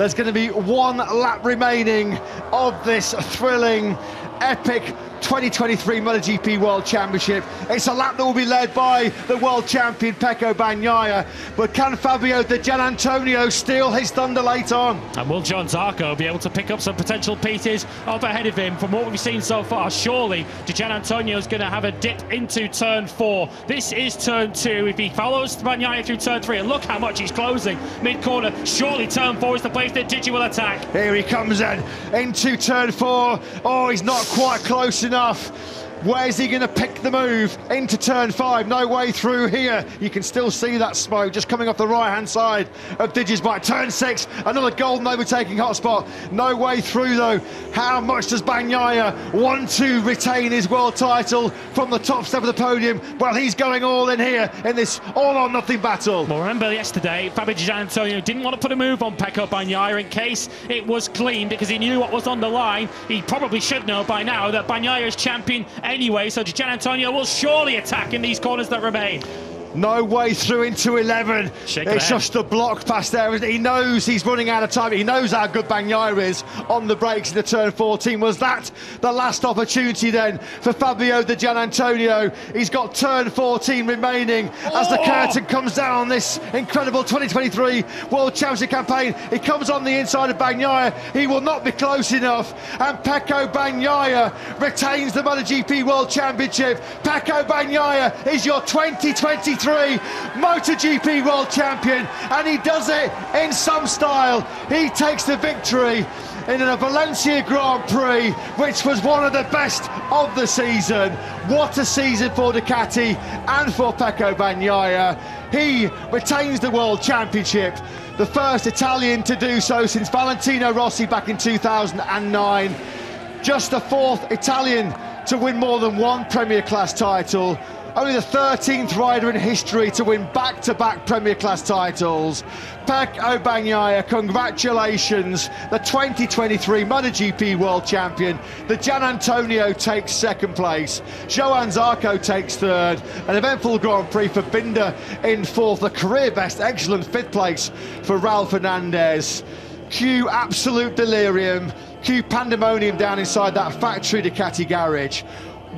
There's going to be one lap remaining of this thrilling, epic 2023 MotoGP World Championship. It's a lap that will be led by the world champion Pecco Bagnaia. But can Fabio Di Giannantonio steal his thunder late on? And will Johann Zarco be able to pick up some potential pieces up ahead of him from what we've seen so far? Surely Di Giannantonio is going to have a dip into turn four. This is turn two. If he follows Bagnaia through turn three, and look how much he's closing mid corner, surely turn four is the place that Diggia will attack. Here he comes in into turn four. Oh, he's not quite close enough enough. Where's he going to pick the move into turn five? No way through here. You can still see that smoke just coming off the right hand side of Diggia's bike. Turn six, another golden overtaking hotspot. No way through though. How much does Bagnaia want to retain his world title from the top step of the podium? Well, he's going all in here in this all or nothing battle. Well, remember yesterday, Fabio Giannantonio didn't want to put a move on Pecco Bagnaia in case it was clean because he knew what was on the line. He probably should know by now that Bagnaia is champion anyway, so Giannantonio will surely attack in these corners that remain. No way through into 11. Shake it's just a block past there. He knows he's running out of time. He knows how good Bagnaia is on the brakes in the turn 14. Was that the last opportunity then for Fabio Di Giannantonio? He's got turn 14 remaining as the oh! curtain comes down on this incredible 2023 World Championship campaign. He comes on the inside of Bagnaia. He will not be close enough. And Pecco Bagnaia retains the MotoGP World Championship. Pecco Bagnaia is your 2023 MotoGP World Champion, and he does it in some style. He takes the victory in a Valencia Grand Prix, which was one of the best of the season. What a season for Ducati and for Pecco Bagnaia. He retains the World Championship, the first Italian to do so since Valentino Rossi back in 2009. Just the fourth Italian to win more than one Premier Class title only the 13th rider in history to win back-to-back Premier Class titles. Pecco Bagnaia, congratulations, the 2023 MotoGP World Champion. Di Giannantonio takes second place. Johann Zarco takes third. An eventful Grand Prix for Binder in fourth. A career best, excellent fifth place for Raul Fernandez. Cue absolute delirium. Cue pandemonium down inside that factory Ducati garage.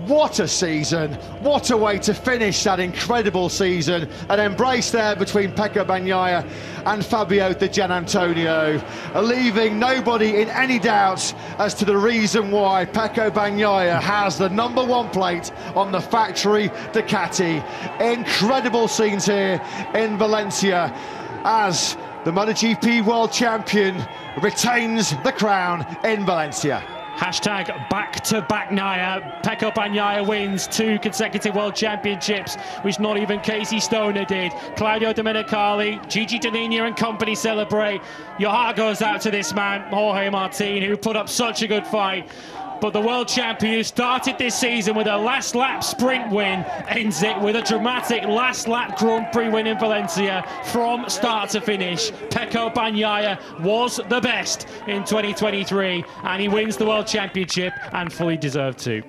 What a season. What a way to finish that incredible season. An embrace there between Pecco Bagnaia and Fabio Di Giannantonio, leaving nobody in any doubt as to the reason why Pecco Bagnaia has the number one plate on the factory Ducati. Incredible scenes here in Valencia as the MotoGP World Champion retains the crown in Valencia. Hashtag back to Bagnaia. Pecco Bagnaia wins two consecutive World Championships, which not even Casey Stoner did. Claudio Domenicali, Gigi Dall'Igna and company celebrate. Your heart goes out to this man, Jorge Martin, who put up such a good fight. But the world champion who started this season with a last lap sprint win ends it with a dramatic last lap Grand Prix win in Valencia from start to finish. Pecco Bagnaia was the best in 2023 and he wins the world championship and fully deserved to.